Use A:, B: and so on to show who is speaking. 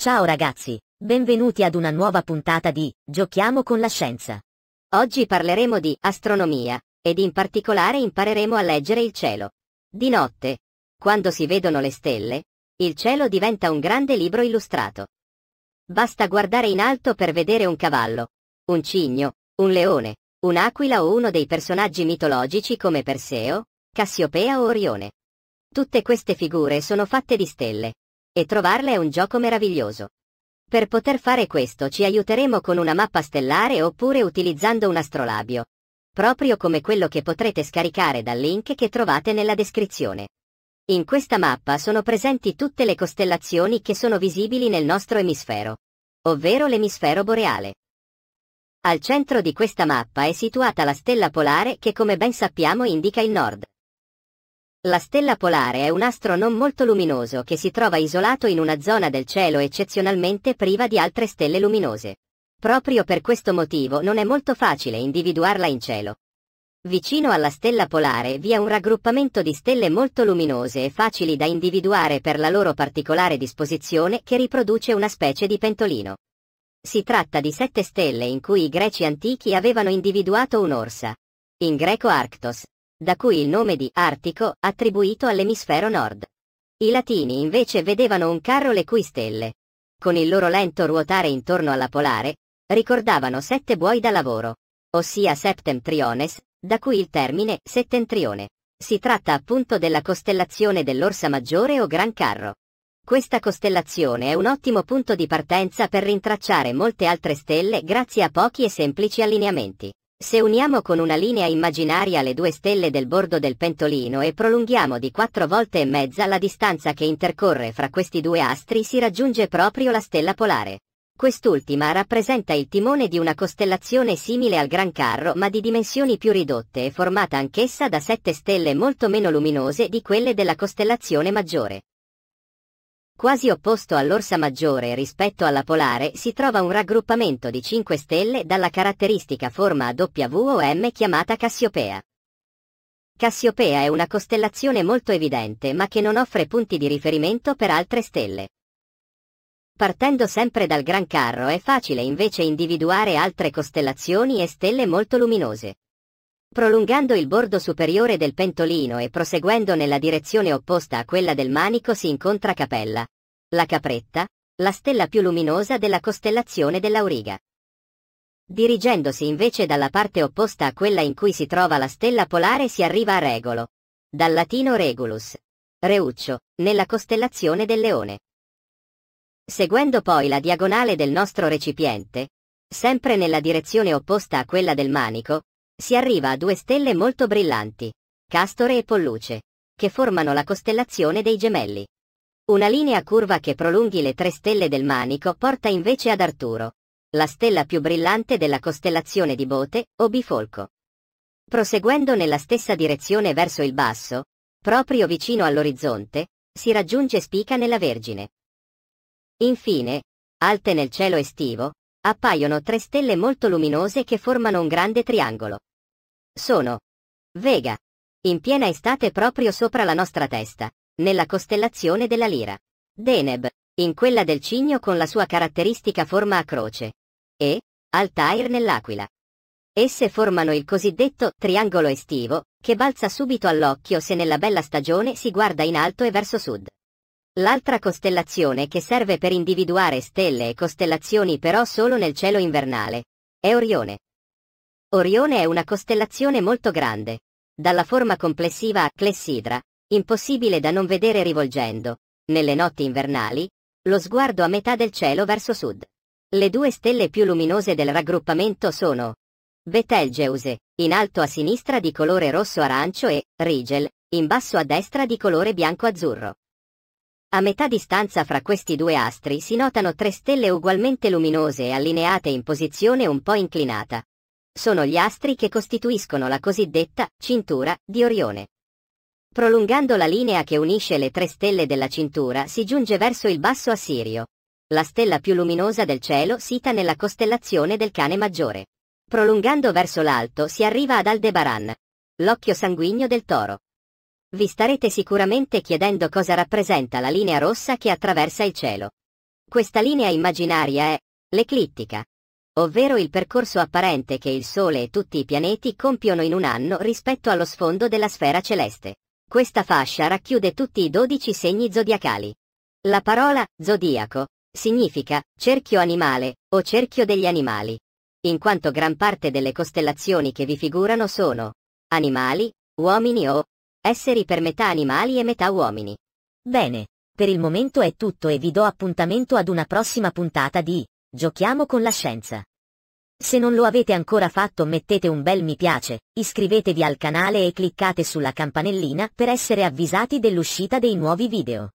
A: Ciao ragazzi, benvenuti ad una nuova puntata di Giochiamo con la scienza.
B: Oggi parleremo di astronomia, ed in particolare impareremo a leggere il cielo. Di notte, quando si vedono le stelle, il cielo diventa un grande libro illustrato. Basta guardare in alto per vedere un cavallo, un cigno, un leone, un'aquila o uno dei personaggi mitologici come Perseo, Cassiopea o Orione. Tutte queste figure sono fatte di stelle, e trovarle è un gioco meraviglioso. Per poter fare questo ci aiuteremo con una mappa stellare oppure utilizzando un astrolabio. Proprio come quello che potrete scaricare dal link che trovate nella descrizione. In questa mappa sono presenti tutte le costellazioni che sono visibili nel nostro emisfero, ovvero l'emisfero boreale. Al centro di questa mappa è situata la stella polare che come ben sappiamo indica il nord. La stella polare è un astro non molto luminoso che si trova isolato in una zona del cielo eccezionalmente priva di altre stelle luminose. Proprio per questo motivo non è molto facile individuarla in cielo. Vicino alla stella polare vi è un raggruppamento di stelle molto luminose e facili da individuare per la loro particolare disposizione che riproduce una specie di pentolino. Si tratta di sette stelle in cui i greci antichi avevano individuato un'orsa. In greco Arctos, da cui il nome di Artico attribuito all'emisfero nord. I latini invece vedevano un carro le cui stelle, con il loro lento ruotare intorno alla polare, ricordavano sette buoi da lavoro, ossia septentriones, da cui il termine settentrione. Si tratta appunto della costellazione dell'Orsa Maggiore o Gran Carro. Questa costellazione è un ottimo punto di partenza per rintracciare molte altre stelle grazie a pochi e semplici allineamenti. Se uniamo con una linea immaginaria le due stelle del bordo del pentolino e prolunghiamo di quattro volte e mezza la distanza che intercorre fra questi due astri si raggiunge proprio la stella polare. Quest'ultima rappresenta il timone di una costellazione simile al Gran Carro ma di dimensioni più ridotte e formata anch'essa da sette stelle molto meno luminose di quelle della costellazione maggiore. Quasi opposto all'Orsa Maggiore rispetto alla Polare si trova un raggruppamento di 5 stelle dalla caratteristica forma a W o M chiamata Cassiopea. Cassiopea è una costellazione molto evidente ma che non offre punti di riferimento per altre stelle. Partendo sempre dal Gran Carro è facile invece individuare altre costellazioni e stelle molto luminose. Prolungando il bordo superiore del pentolino e proseguendo nella direzione opposta a quella del manico si incontra Capella, la capretta, la stella più luminosa della costellazione dell'Auriga. Dirigendosi invece dalla parte opposta a quella in cui si trova la stella polare si arriva a Regolo, dal latino Regulus, Reuccio, nella costellazione del Leone. Seguendo poi la diagonale del nostro recipiente, sempre nella direzione opposta a quella del manico, si arriva a due stelle molto brillanti, Castore e Polluce, che formano la costellazione dei gemelli. Una linea curva che prolunghi le tre stelle del manico porta invece ad Arturo, la stella più brillante della costellazione di Bote o Bifolco. Proseguendo nella stessa direzione verso il basso, proprio vicino all'orizzonte, si raggiunge Spica nella Vergine. Infine, alte nel cielo estivo, appaiono tre stelle molto luminose che formano un grande triangolo. Sono Vega, in piena estate proprio sopra la nostra testa, nella costellazione della Lira. Deneb, in quella del Cigno con la sua caratteristica forma a croce. E Altair nell'Aquila. Esse formano il cosiddetto triangolo estivo, che balza subito all'occhio se nella bella stagione si guarda in alto e verso sud. L'altra costellazione che serve per individuare stelle e costellazioni però solo nel cielo invernale è Orione. Orione è una costellazione molto grande, dalla forma complessiva a clessidra, impossibile da non vedere rivolgendo, nelle notti invernali, lo sguardo a metà del cielo verso sud. Le due stelle più luminose del raggruppamento sono Betelgeuse, in alto a sinistra di colore rosso-arancio e Rigel, in basso a destra di colore bianco-azzurro. A metà distanza fra questi due astri si notano tre stelle ugualmente luminose e allineate in posizione un po' inclinata, sono gli astri che costituiscono la cosiddetta cintura di Orione. Prolungando la linea che unisce le tre stelle della cintura si giunge verso il basso Assirio, la stella più luminosa del cielo sita nella costellazione del cane maggiore. Prolungando verso l'alto si arriva ad Aldebaran, l'occhio sanguigno del toro. Vi starete sicuramente chiedendo cosa rappresenta la linea rossa che attraversa il cielo. Questa linea immaginaria è l'eclittica, ovvero il percorso apparente che il Sole e tutti i pianeti compiono in un anno rispetto allo sfondo della sfera celeste. Questa fascia racchiude tutti i 12 segni zodiacali. La parola zodiaco significa cerchio animale o cerchio degli animali, in quanto gran parte delle costellazioni che vi figurano sono animali, uomini o esseri per metà animali e metà uomini.
A: Bene, per il momento è tutto e vi do appuntamento ad una prossima puntata di Giochiamo con la scienza. Se non lo avete ancora fatto mettete un bel mi piace, iscrivetevi al canale e cliccate sulla campanellina per essere avvisati dell'uscita dei nuovi video.